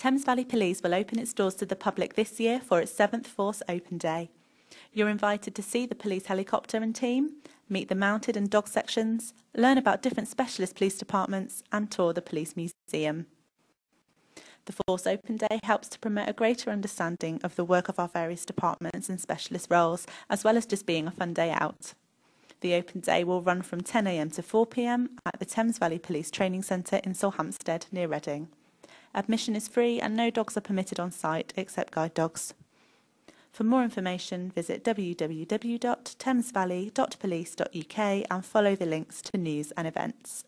Thames Valley Police will open its doors to the public this year for its 7th Force Open Day. You're invited to see the police helicopter and team, meet the mounted and dog sections, learn about different specialist police departments, and tour the police museum. The Force Open Day helps to promote a greater understanding of the work of our various departments and specialist roles, as well as just being a fun day out. The Open Day will run from 10am to 4pm at the Thames Valley Police Training Centre in Sulhamstead near Reading. Admission is free and no dogs are permitted on site except guide dogs. For more information, visit www.thamesvalley.police.uk and follow the links to news and events.